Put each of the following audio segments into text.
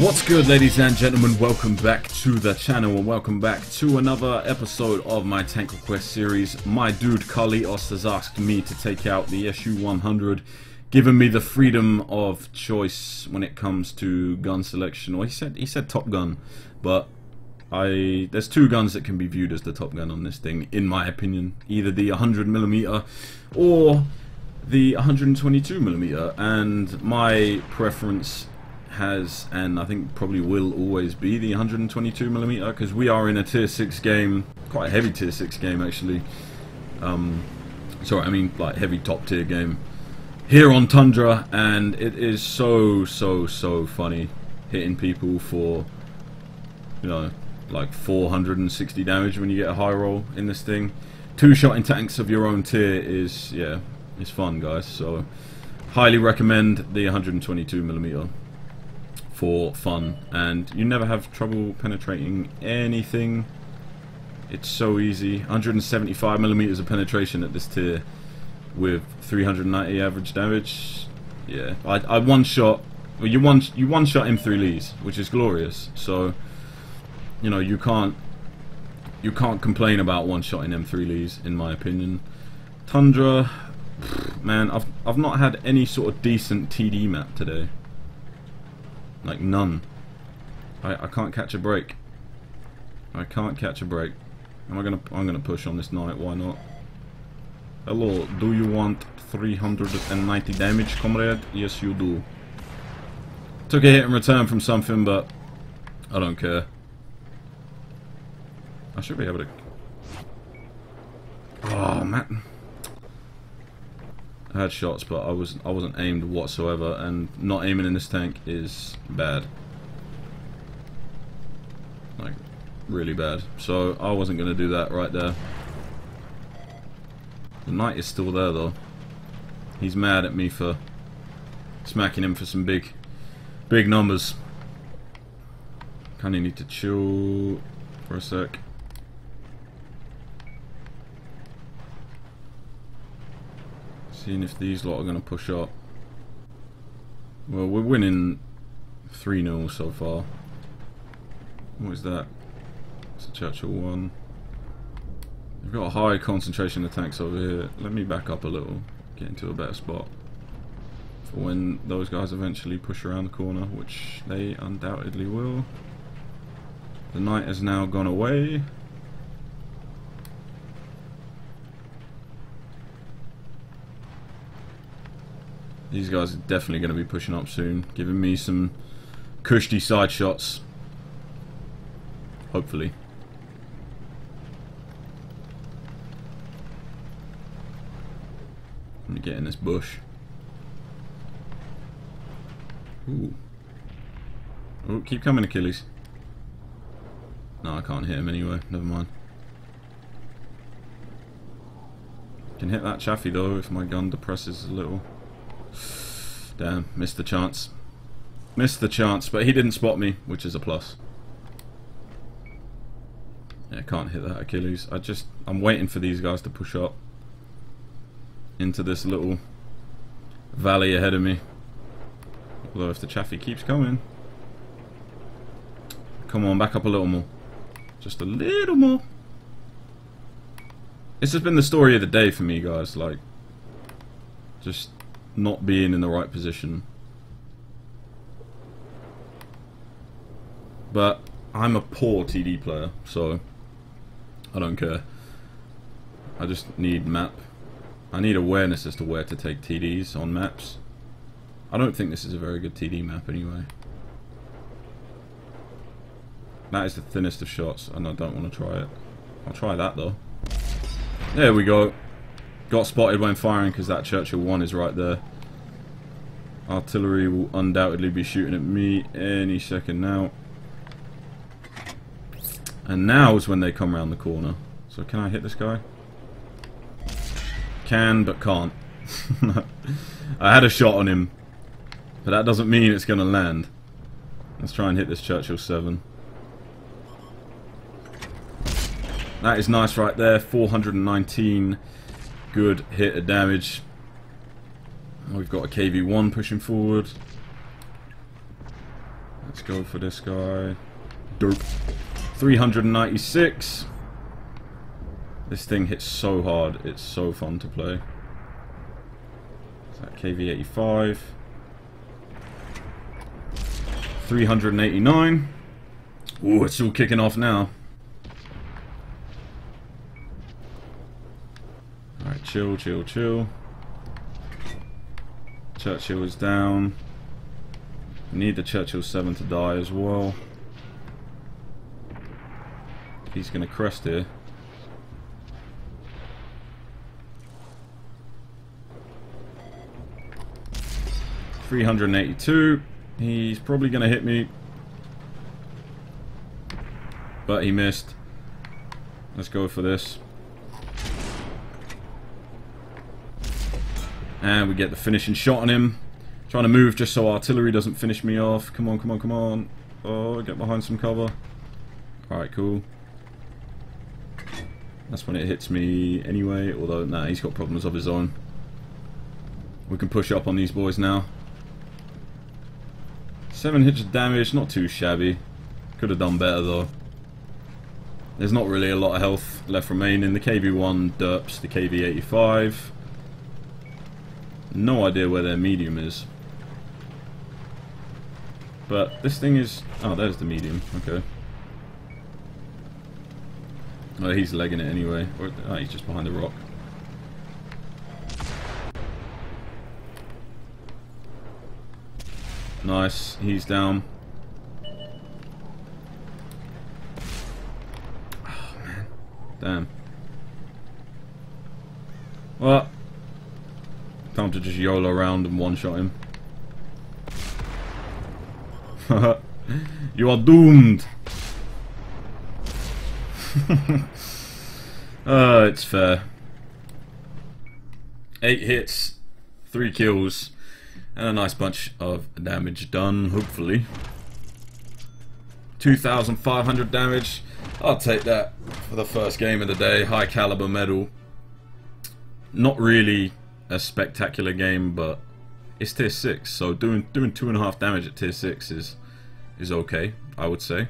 What's good ladies and gentlemen, welcome back to the channel and welcome back to another episode of my Tank request series. My dude Carlitos has asked me to take out the SU-100, giving me the freedom of choice when it comes to gun selection. Well, he said he said Top Gun, but I there's two guns that can be viewed as the Top Gun on this thing, in my opinion. Either the 100mm or the 122mm, and my preference has, and I think probably will always be, the 122mm, because we are in a tier 6 game, quite a heavy tier 6 game actually. Um, sorry, I mean like heavy top tier game here on Tundra, and it is so, so, so funny hitting people for, you know, like 460 damage when you get a high roll in this thing. Two shot in tanks of your own tier is, yeah, it's fun guys, so highly recommend the 122mm for fun and you never have trouble penetrating anything. It's so easy. 175 millimeters of penetration at this tier with 390 average damage. Yeah I, I one shot well you one you one shot M3 Lees which is glorious. So you know you can't you can't complain about one shot in M3 Lees in my opinion. Tundra man I've, I've not had any sort of decent TD map today like none. I, I can't catch a break. I can't catch a break. Am I gonna I'm gonna push on this knight, why not? Hello, do you want 390 damage, comrade? Yes you do. Took a hit in return from something, but I don't care. I should be able to... Oh, man. I had shots, but I was I wasn't aimed whatsoever, and not aiming in this tank is bad. Like, really bad. So I wasn't going to do that right there. The knight is still there though. He's mad at me for smacking him for some big, big numbers. Kind of need to chill for a sec. Seeing if these lot are going to push up. Well, we're winning 3-0 so far. What is that? It's a Churchill 1. We've got a high concentration of tanks over here. Let me back up a little. Get into a better spot. For when those guys eventually push around the corner, which they undoubtedly will. The knight has now gone away. These guys are definitely going to be pushing up soon, giving me some cushy side shots. Hopefully. Let me get in this bush. Ooh. Oh, keep coming, Achilles. No, I can't hit him anyway. Never mind. Can hit that Chaffee though if my gun depresses a little. Uh, Damn, missed the chance. Missed the chance, but he didn't spot me, which is a plus. Yeah, I can't hit that Achilles. I just, I'm waiting for these guys to push up into this little valley ahead of me. Although if the Chaffee keeps coming, come on, back up a little more. Just a little more. This has been the story of the day for me, guys. Like, just not being in the right position. But I'm a poor TD player, so I don't care. I just need map. I need awareness as to where to take TDs on maps. I don't think this is a very good TD map anyway. That is the thinnest of shots, and I don't want to try it. I'll try that though. There we go. Got spotted when firing because that Churchill 1 is right there. Artillery will undoubtedly be shooting at me any second now. And now is when they come around the corner. So can I hit this guy? Can, but can't. I had a shot on him. But that doesn't mean it's going to land. Let's try and hit this Churchill 7. That is nice right there. 419 good hit of damage. We've got a KV-1 pushing forward. Let's go for this guy. Derp. 396. This thing hits so hard, it's so fun to play. Is that KV-85? 389. Ooh, it's all kicking off now. Chill, chill, chill. Churchill is down. We need the Churchill 7 to die as well. He's going to crest here. Three hundred and eighty-two. He's probably going to hit me. But he missed. Let's go for this. And we get the finishing shot on him. Trying to move just so artillery doesn't finish me off. Come on, come on, come on. Oh, get behind some cover. Alright, cool. That's when it hits me anyway, although, nah, he's got problems of his own. We can push up on these boys now. Seven hits of damage, not too shabby. Could have done better though. There's not really a lot of health left remaining. The KV-1 derps the KV-85. No idea where their medium is. But this thing is... Oh, there's the medium. Okay. Oh, he's legging it anyway. Or, oh, he's just behind the rock. Nice. He's down. Oh, man. Damn. Well, time to just YOLO around and one-shot him. you are doomed! uh, it's fair. Eight hits, three kills, and a nice bunch of damage done, hopefully. 2,500 damage. I'll take that for the first game of the day. High caliber medal. Not really a spectacular game, but it's tier 6, so doing doing two and a half damage at tier 6 is is okay, I would say.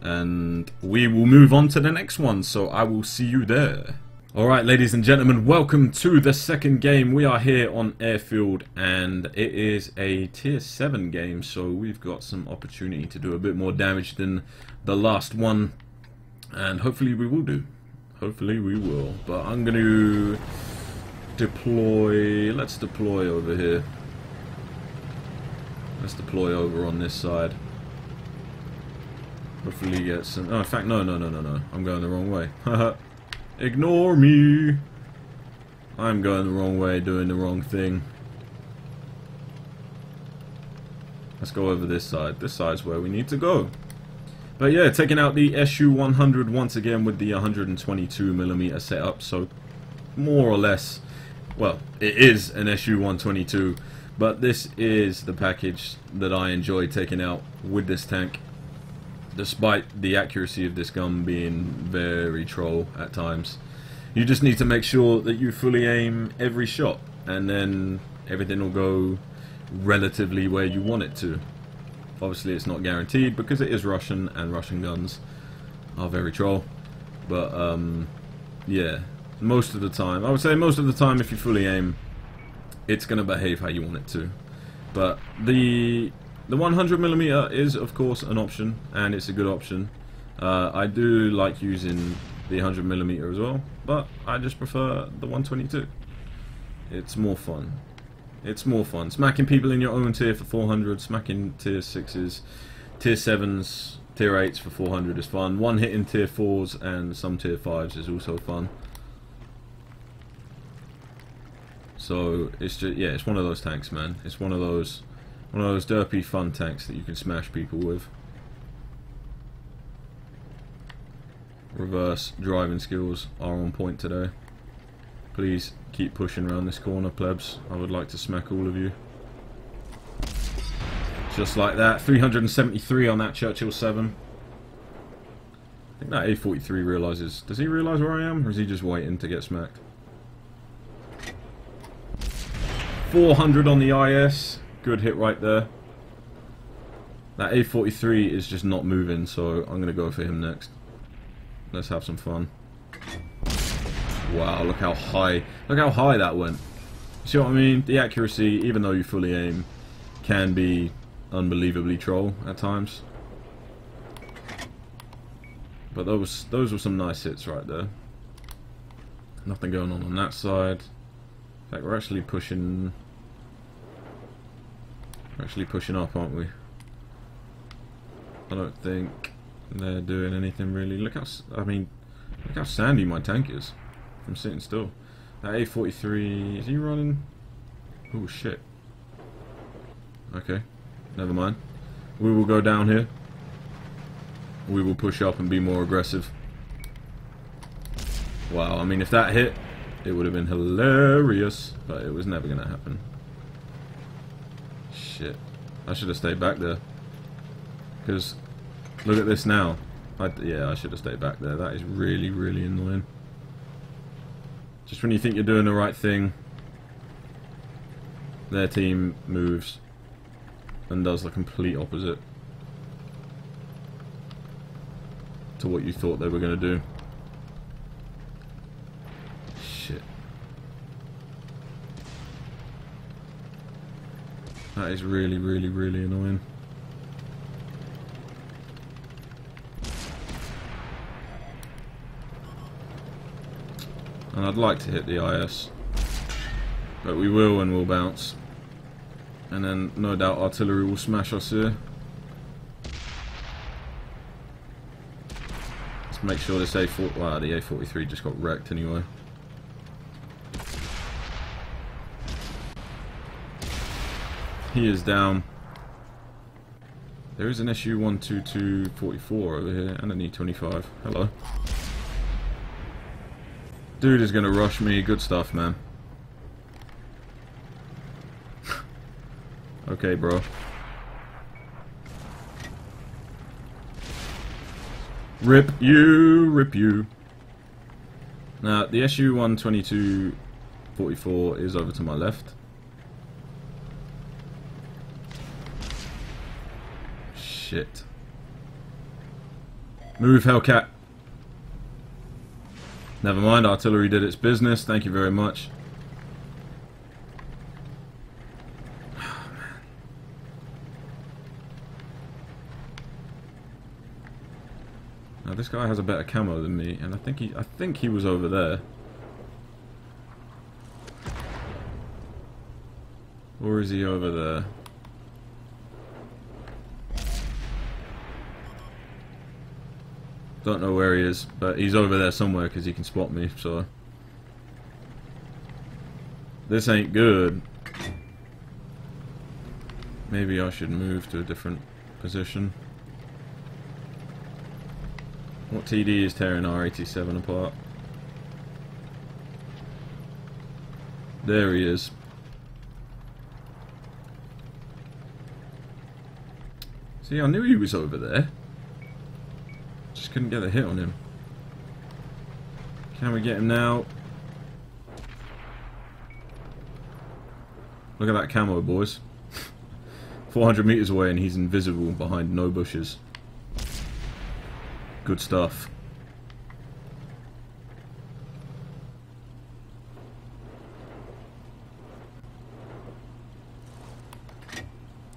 And we will move on to the next one, so I will see you there. Alright ladies and gentlemen, welcome to the second game. We are here on Airfield and it is a tier 7 game, so we've got some opportunity to do a bit more damage than the last one. And hopefully we will do. Hopefully we will. But I'm going to deploy... Let's deploy over here. Let's deploy over on this side. Hopefully get some... Oh, in fact, no, no, no, no, no. I'm going the wrong way. Ignore me. I'm going the wrong way, doing the wrong thing. Let's go over this side. This side's where we need to go. But yeah, taking out the SU-100 once again with the 122mm setup, so more or less, well, it is an SU-122, but this is the package that I enjoy taking out with this tank despite the accuracy of this gun being very troll at times. You just need to make sure that you fully aim every shot and then everything will go relatively where you want it to. Obviously it's not guaranteed because it is Russian and Russian guns are very troll. But um, yeah, most of the time, I would say most of the time if you fully aim, it's going to behave how you want it to. But the the 100mm is, of course, an option, and it's a good option. Uh, I do like using the 100mm as well, but I just prefer the 122. It's more fun. It's more fun. Smacking people in your own tier for 400, smacking tier 6s, tier 7s, tier 8s for 400 is fun. One hit in tier 4s and some tier 5s is also fun. So, it's just, yeah, it's one of those tanks, man. It's one of those one of those derpy fun tanks that you can smash people with. Reverse driving skills are on point today. Please keep pushing around this corner, plebs. I would like to smack all of you. Just like that. 373 on that Churchill 7. I think that A43 realises... Does he realise where I am? Or is he just waiting to get smacked? 400 on the IS. Good hit right there. That A43 is just not moving, so I'm going to go for him next. Let's have some fun. Wow, look how high, look how high that went. See what I mean? The accuracy, even though you fully aim, can be unbelievably troll at times. But those those were some nice hits right there. Nothing going on on that side. Fact, we're actually pushing. We're actually pushing up, aren't we? I don't think they're doing anything really. Look how I mean, look how sandy my tank is. I'm sitting still. That A43 is he running? Oh shit. Okay, never mind. We will go down here. We will push up and be more aggressive. Wow, I mean if that hit, it would have been hilarious, but it was never going to happen. Shit. I should have stayed back there. Because, look at this now. I, yeah, I should have stayed back there. That is really, really annoying. Just when you think you're doing the right thing, their team moves and does the complete opposite to what you thought they were going to do. Shit. That is really, really, really annoying. And I'd like to hit the IS. But we will and we'll bounce. And then no doubt artillery will smash us here. Let's make sure this A4 wow the A43 just got wrecked anyway. He is down. There is an SU-122-44 over here and an E-25. Hello. Dude is gonna rush me. Good stuff, man. okay, bro. Rip you, rip you. Now, the SU-122-44 is over to my left. Shit. Move, Hellcat. Never mind, artillery did its business. Thank you very much. now this guy has a better camo than me, and I think he I think he was over there. Or is he over there? Don't know where he is, but he's over there somewhere because he can spot me, so... This ain't good. Maybe I should move to a different position. What TD is tearing R87 apart? There he is. See, I knew he was over there couldn't get a hit on him. Can we get him now? Look at that camo, boys. 400 meters away and he's invisible behind no bushes. Good stuff.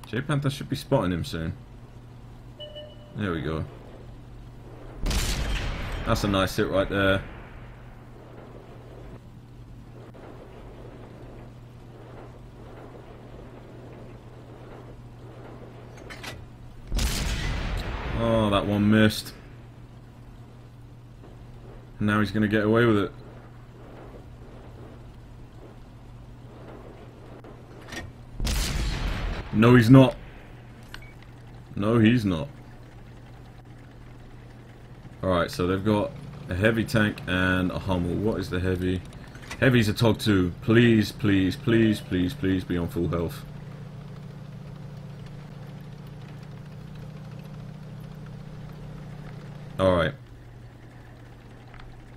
J-Panther should be spotting him soon. There we go. That's a nice hit right there. Oh, that one missed. now he's going to get away with it. No, he's not. No, he's not. Alright, so they've got a heavy tank and a Hummel. What is the heavy? Heavy's a TOG 2. Please, please, please, please, please be on full health. Alright.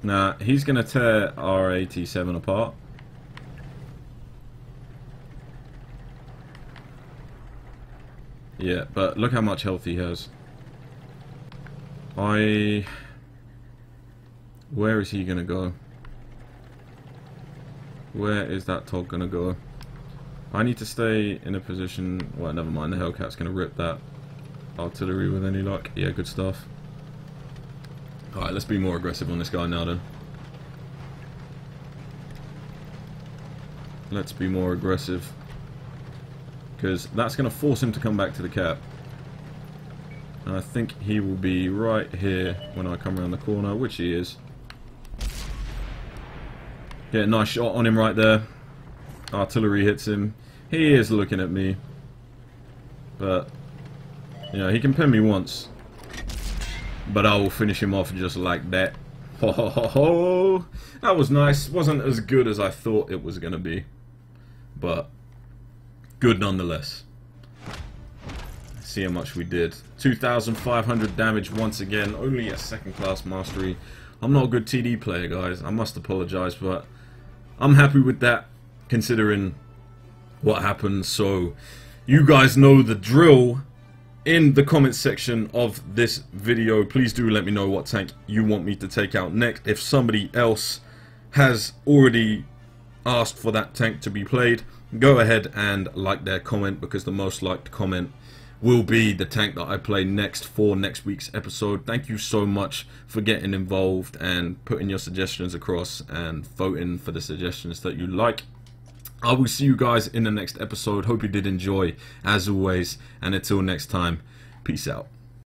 Now, he's going to tear our AT-7 apart. Yeah, but look how much health he has. I... Where is he gonna go? Where is that Tog gonna go? I need to stay in a position... Well, never mind. The Hellcat's gonna rip that artillery with any luck. Yeah, good stuff. Alright, let's be more aggressive on this guy now then. Let's be more aggressive. Because that's going to force him to come back to the cap. And I think he will be right here when I come around the corner, which he is. Get a nice shot on him right there. Artillery hits him. He is looking at me. But, you know, he can pin me once. But I will finish him off just like that. Ho ho ho ho! That was nice. Wasn't as good as I thought it was going to be but good nonetheless. See how much we did. 2,500 damage once again, only a second class mastery. I'm not a good TD player, guys. I must apologize, but I'm happy with that, considering what happened. So, you guys know the drill. In the comments section of this video, please do let me know what tank you want me to take out next. If somebody else has already asked for that tank to be played, go ahead and like their comment because the most liked comment will be the tank that I play next for next week's episode. Thank you so much for getting involved and putting your suggestions across and voting for the suggestions that you like. I will see you guys in the next episode. Hope you did enjoy as always and until next time, peace out.